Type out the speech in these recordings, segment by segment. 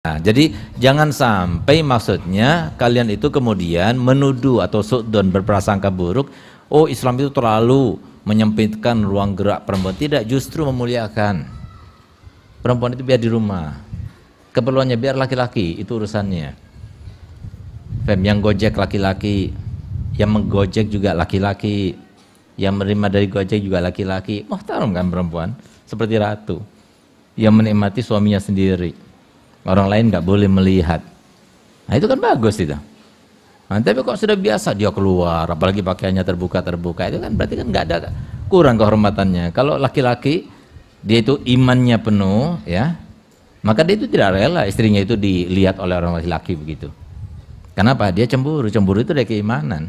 Nah, jadi jangan sampai maksudnya kalian itu kemudian menuduh atau sudon berprasangka buruk, oh Islam itu terlalu menyempitkan ruang gerak perempuan. Tidak, justru memuliakan. Perempuan itu biar di rumah. Keperluannya biar laki-laki, itu urusannya. Fem, yang gojek laki-laki, yang menggojek juga laki-laki, yang menerima dari gojek juga laki-laki. Muhtaram kan perempuan, seperti ratu. Yang menikmati suaminya sendiri Orang lain nggak boleh melihat. Nah itu kan bagus itu. Nah, tapi kok sudah biasa dia keluar, apalagi pakaiannya terbuka-terbuka, itu kan berarti kan nggak ada kurang kehormatannya. Kalau laki-laki dia itu imannya penuh, ya, maka dia itu tidak rela istrinya itu dilihat oleh orang laki-laki begitu. Kenapa? Dia cemburu, cemburu itu dari keimanan.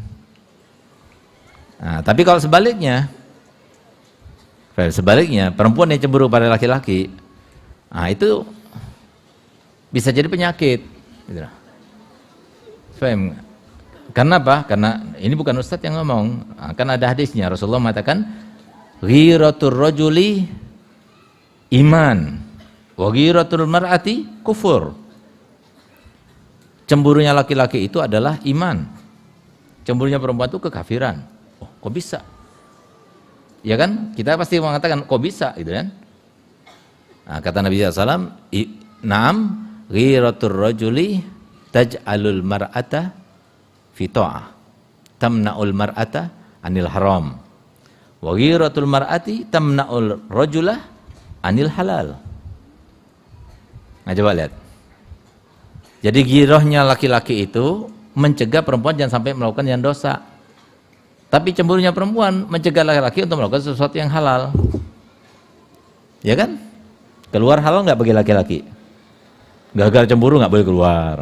Nah, tapi kalau sebaliknya, sebaliknya perempuan yang cemburu pada laki-laki, nah itu bisa jadi penyakit. Gitu. Karena apa? Karena ini bukan Ustadz yang ngomong. Kan ada hadisnya. Rasulullah mengatakan, Ghiratul rojuli iman. Wa ghiratul mar'ati kufur. Cemburunya laki-laki itu adalah iman. Cemburunya perempuan itu kekafiran. Oh, kok bisa? Ya kan? Kita pasti mengatakan, kok bisa? Gitu kan? Nah, kata Nabi SAW, Naam, ghiratur rajuli taj'alul mar'ata fi ta'ah. Tamna'ul mar'ata anil haram. Wa ghiratul mar'ati tamna'ul rajula anil halal. Nah coba lihat. Jadi girohnya laki-laki itu mencegah perempuan jangan sampai melakukan yang dosa. Tapi cemburunya perempuan mencegah laki-laki untuk melakukan sesuatu yang halal. Ya kan? Keluar halal nggak bagi laki-laki Gagal cemburu nggak boleh keluar.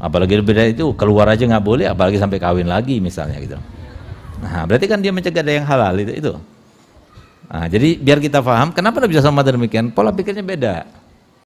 Apalagi beda itu keluar aja nggak boleh, apalagi sampai kawin lagi misalnya gitu. Nah, berarti kan dia mencegah ada yang halal itu. itu. Nah, jadi biar kita paham kenapa bisa sama demikian, pola pikirnya beda.